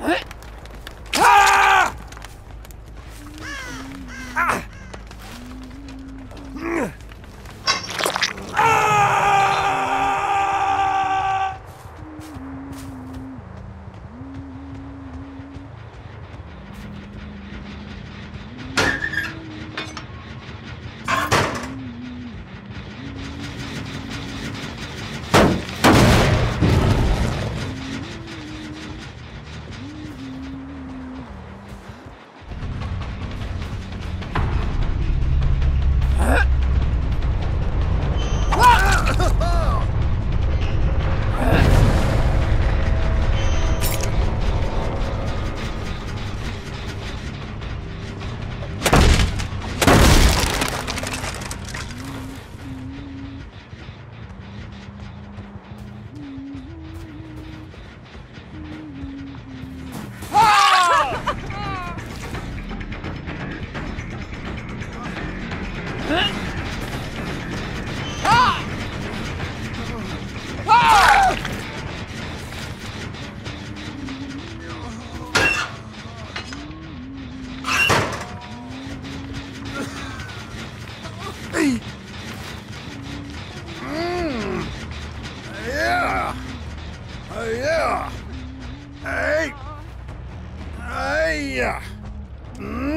Huh? Mm.